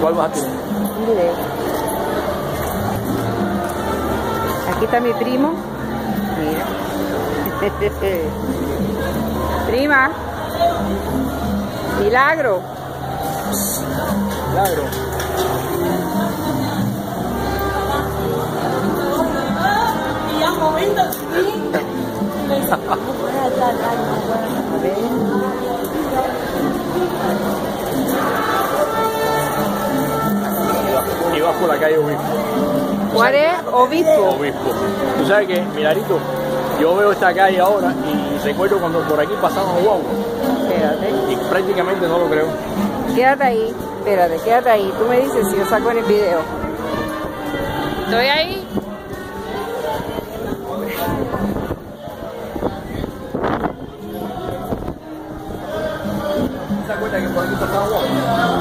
¿Cuál vas a tener? Aquí está mi primo. Mira. Prima. Milagro. Milagro. A ver. Por la calle Obispo. ¿Cuál es? Obispo. Obispo. Tú sabes que, Milarito, yo veo esta calle ahora y recuerdo cuando por aquí pasaban guagua Espérate. y prácticamente no lo creo. Quédate ahí. Espérate, quédate ahí. Tú me dices si yo saco en el video. ¿Estoy ahí? ¿Te das cuenta que por aquí pasaban guagua?